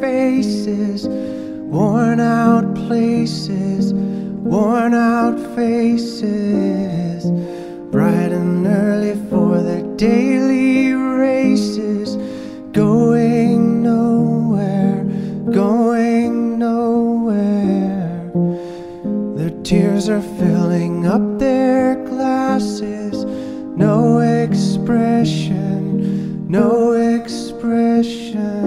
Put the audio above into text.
Faces, worn out places, worn out faces, bright and early for their daily races, tears are filling up their glasses, no expression, no expression.